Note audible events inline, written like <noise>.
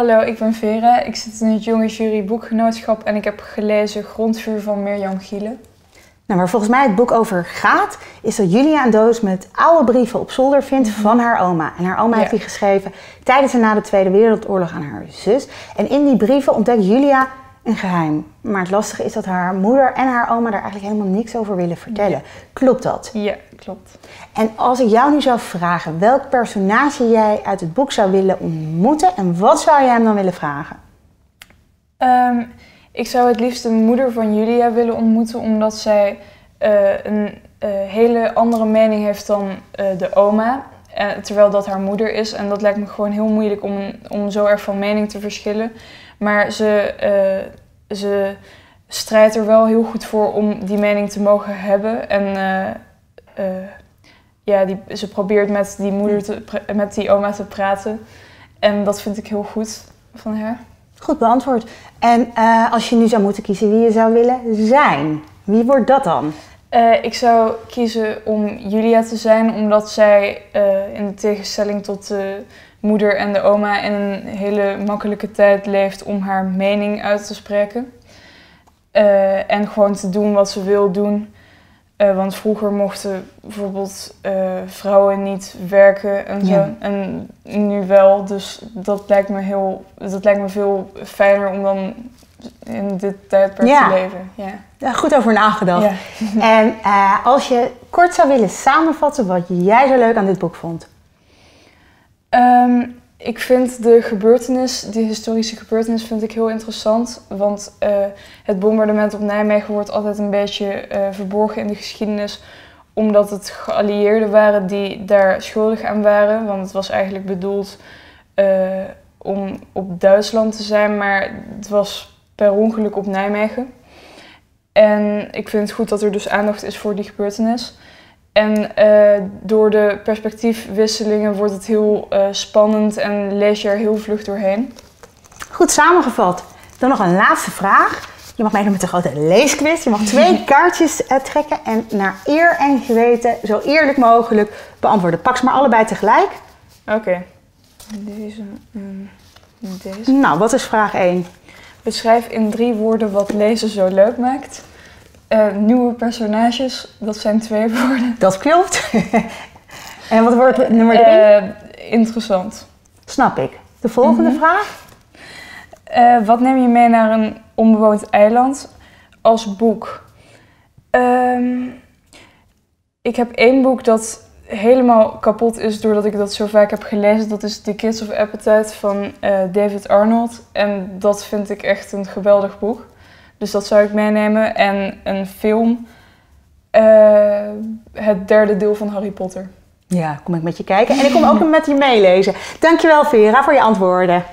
Hallo, ik ben Vera. Ik zit in het Jonge Jury Boekgenootschap en ik heb gelezen Grondvuur van Mirjam Gielen. Nou, waar volgens mij het boek over gaat, is dat Julia een doos met oude brieven op zolder vindt van haar oma. En haar oma heeft die geschreven tijdens en na de Tweede Wereldoorlog aan haar zus. En in die brieven ontdekt Julia geheim. Maar het lastige is dat haar moeder en haar oma daar eigenlijk helemaal niks over willen vertellen. Klopt dat? Ja, klopt. En als ik jou nu zou vragen welk personage jij uit het boek zou willen ontmoeten en wat zou jij hem dan willen vragen? Ehm, ik zou het liefst de moeder van Julia willen ontmoeten, omdat zij eh, een eh, hele andere mening heeft dan eh, de oma. Eh, terwijl dat haar moeder is. En dat lijkt me gewoon heel moeilijk om, om zo erg van mening te verschillen. Maar ze, eh, ze strijdt er wel heel goed voor om die mening te mogen hebben. En eh, ja, die, ze probeert met die, moeder te, met die oma te praten. En dat vind ik heel goed van haar. Goed beantwoord. En als je nu zou moeten kiezen wie je zou willen zijn, wie wordt dat dan? Eh, ik zou kiezen om Julia te zijn, omdat zij eh, in tegenstelling tot de moeder en de oma in een hele makkelijke tijd leeft om haar mening uit te spreken. Eh, en gewoon te doen wat ze wil doen. Want vroeger mochten bijvoorbeeld vrouwen niet werken en zo. Ja. En nu wel. Dus dat lijkt me heel. Dat lijkt me veel fijner om dan in dit tijdperk Ja. te leven. Ja. Daar goed over nagedacht. Ja. <laughs> En eh, als je kort zou willen samenvatten wat jij zo leuk aan dit boek vond. Ehm, ik vind de gebeurtenis, die historische gebeurtenis, vind ik heel interessant. Want eh, het bombardement op Nijmegen wordt altijd een beetje eh, verborgen in de geschiedenis. Omdat het geallieerden waren die daar schuldig aan waren. Want het was eigenlijk bedoeld om op Duitsland te zijn, maar het was per ongeluk op Nijmegen. En ik vind het goed dat er dus aandacht is voor die gebeurtenis. En eh, door de perspectiefwisselingen wordt het heel eh, spannend en lees je er heel vlug doorheen. Goed samengevat. Dan nog een laatste vraag. Je mag meedoen met de grote leesquiz. Je mag twee <laughs> kaartjes eh, trekken en naar eer en geweten, zo eerlijk mogelijk, beantwoorden. Pak ze maar allebei tegelijk. Oké. Deze en deze. Nou, wat is vraag 1? Beschrijf in drie woorden wat lezen zo leuk maakt. Eh, nieuwe personages, dat zijn twee <laughs> woorden. Dat klopt. <laughs> en wat wordt nummer 3? Eh, interessant. Snap ik. De volgende vraag? Eh, wat neem je mee naar een onbewoond eiland als boek? Ehm, ik heb één boek dat helemaal kapot is doordat ik dat zo vaak heb gelezen. Dat is The Kids of Appetite van eh, David Arnold. En dat vind ik echt een geweldig boek. Dus dat zou ik meenemen. En een film. eh, het derde deel van Harry Potter. Ja, kom ik met je kijken. En ik kom ook met je meelezen. Dankjewel Vera voor je antwoorden.